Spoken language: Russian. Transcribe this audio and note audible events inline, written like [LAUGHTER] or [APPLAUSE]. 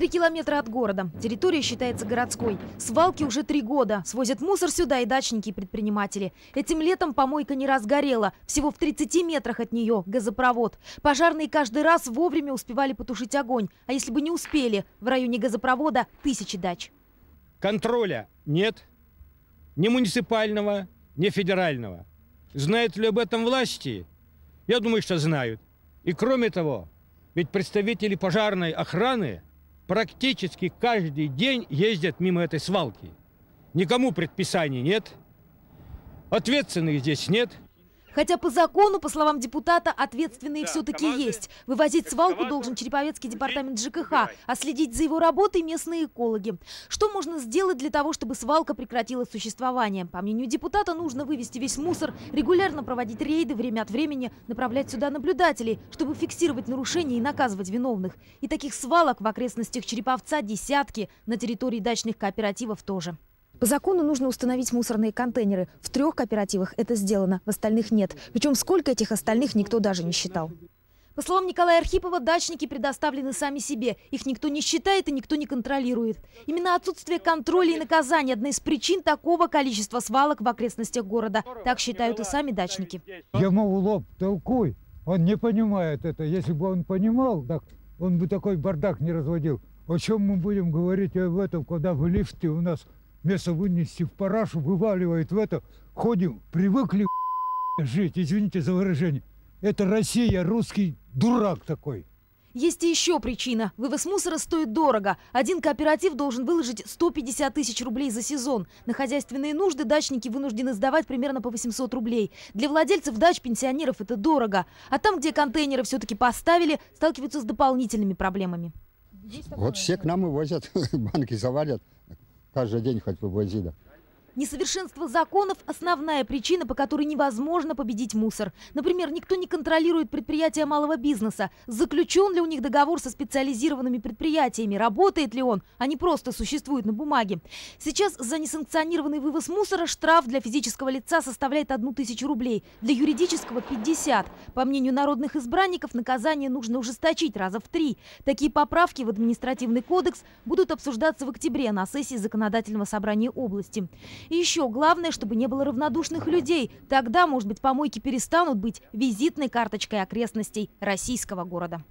три километра от города. Территория считается городской. Свалки уже три года. Свозят мусор сюда и дачники, и предприниматели. Этим летом помойка не раз горела. Всего в 30 метрах от нее газопровод. Пожарные каждый раз вовремя успевали потушить огонь. А если бы не успели, в районе газопровода тысячи дач. Контроля нет. Ни муниципального, ни федерального. Знают ли об этом власти? Я думаю, что знают. И кроме того, ведь представители пожарной охраны практически каждый день ездят мимо этой свалки. Никому предписаний нет, ответственных здесь нет – Хотя по закону, по словам депутата, ответственные все-таки есть. Вывозить свалку должен Череповецкий департамент ЖКХ, а следить за его работой местные экологи. Что можно сделать для того, чтобы свалка прекратила существование? По мнению депутата, нужно вывести весь мусор, регулярно проводить рейды, время от времени направлять сюда наблюдателей, чтобы фиксировать нарушения и наказывать виновных. И таких свалок в окрестностях Череповца десятки, на территории дачных кооперативов тоже. По закону нужно установить мусорные контейнеры. В трех кооперативах это сделано, в остальных нет. Причем сколько этих остальных никто даже не считал. По словам Николая Архипова, дачники предоставлены сами себе. Их никто не считает и никто не контролирует. Именно отсутствие контроля и наказания – одна из причин такого количества свалок в окрестностях города. Так считают и сами дачники. Ему в лоб толкуй. Он не понимает это. Если бы он понимал, так он бы такой бардак не разводил. О чем мы будем говорить об этом, когда в лифте у нас Вместо вынести в парашу, вываливает в это. Ходим, привыкли [LAUGHS] жить, извините за выражение. Это Россия, русский дурак такой. Есть и еще причина. Вывоз мусора стоит дорого. Один кооператив должен выложить 150 тысяч рублей за сезон. На хозяйственные нужды дачники вынуждены сдавать примерно по 800 рублей. Для владельцев дач, пенсионеров это дорого. А там, где контейнеры все-таки поставили, сталкиваются с дополнительными проблемами. Вот все к нам и возят, [LAUGHS] банки завалят. Каждый день хоть вывози, да. Несовершенство законов – основная причина, по которой невозможно победить мусор. Например, никто не контролирует предприятия малого бизнеса. Заключен ли у них договор со специализированными предприятиями? Работает ли он, не просто существует на бумаге? Сейчас за несанкционированный вывоз мусора штраф для физического лица составляет одну тысячу рублей, для юридического – 50. По мнению народных избранников, наказание нужно ужесточить раза в три. Такие поправки в административный кодекс будут обсуждаться в октябре на сессии Законодательного собрания области. И еще главное, чтобы не было равнодушных людей. Тогда, может быть, помойки перестанут быть визитной карточкой окрестностей российского города.